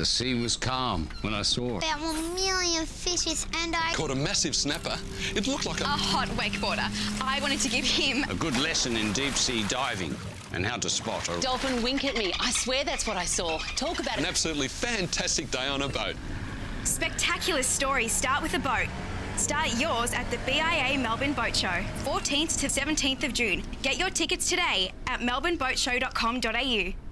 The sea was calm when I saw it. a one million fishes, and I Caught a massive snapper. It looked like a. A hot wakeboarder. I wanted to give him A good lesson in deep sea diving and how to spot a. Dolphin wink at me. I swear that's what I saw. Talk about An it. absolutely fantastic day on a boat. spectacular stories start with a boat. Start yours at the BIA Melbourne Boat Show, 14th to 17th of June. Get your tickets today at melbourneboatshow.com.au.